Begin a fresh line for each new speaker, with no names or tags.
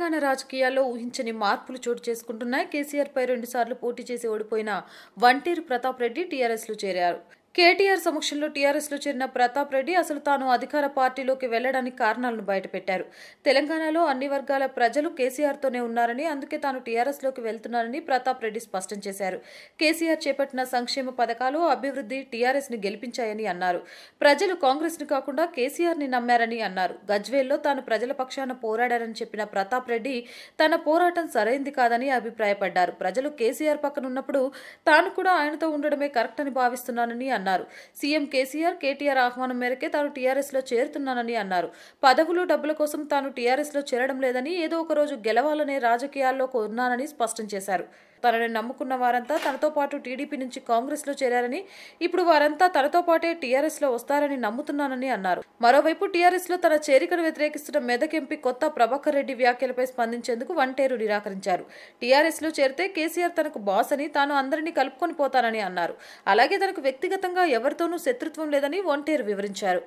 తెలంగాణ రాజకీయాల్లో ఊహించని మార్పులు చోటు చేసుకుంటున్నాయి. కేసీఆర్ పై రెండుసార్లు పోటీ చేసి ఓడిపోయిన వంటేరు ప్రతాప్ రెడ్డి టీఆర్ఎస్లో చేరారు. కేటీఆర్ సమక్షంలో టీఆర్ఎస్లో చేరిన ప్రతాప్ రెడ్డి అసలు తాను అధికార పార్టీలోకి వెళ్ళడానికి కారణాలను బయటపెట్టారు. తెలంగాణలో అన్ని వర్గాల ప్రజలు కేసీఆర్తోనే ఉన్నారని అందుకే తాను టీఆర్ఎస్లోకి వెళ్తున్నానని ప్రతాప్ రెడ్డి స్పష్టం చేశారు. కేసీఆర్ చేపట్టిన సంక్షేమ పథకాలు అభివృద్ధి టీఆర్ఎస్ని గెలిపించాయని అన్నారు. ప్రజలు కాంగ్రెస్ని కాకుండా కేసీఆర్ని నమ్మారని అన్నారు. గజ్వేల్లో తాను ప్రజల పక్షాన పోరాడారని చెప్పిన ప్రతాప్ రెడ్డి తన పోరాటం సరైంది కాదని అభిప్రాయపడ్డారు. ప్రజలు కేసీఆర్ పక్కన ఉన్నప్పుడు తాను కూడా ఆయనతో ఉండడమే కరెక్ట్ అని భావిస్తున్నానని అన్నారు. సీఎం కేసీఆర్ కేటీఆర్ ఆహ్వానం మేరకే తాను టీఆర్ఎస్లో చేరుతున్నానని అన్నారు. పదవులు డబ్బుల కోసం తాను టీఆర్ఎస్లో చేరడం లేదని ఏదో ఒక రోజు గెలవాలనే రాజకీయాల్లో ఉన్నానని స్పష్టం చేశారు. తనని నమ్ముకున్న వారంతా తనతో పాటు టీడీపీ నుంచి కాంగ్రెస్లో చేరారని ఇప్పుడు వారంతా తనతో పాటే టీఆర్ఎస్లో వస్తారని నమ్ముతున్నానని అన్నారు. మరోవైపు టీఆర్ఎస్లో తన చేరికను వ్యతిరేకిస్తున్న మెదక్ ఎంపీ కొత్త ప్రభాకర్ రెడ్డి వ్యాఖ్యలపై స్పందించేందుకు వంటేరు నిరాకరించారు. టీఆర్ఎస్లో చేరితే కేసీఆర్ తనకు బాస్ అని తాను అందరినీ కలుపుకొని పోతానని అన్నారు. అలాగే తనకు వ్యక్తిగతంగా ఎవరితోనూ శత్రుత్వం లేదని వంటేరు వివరించారు.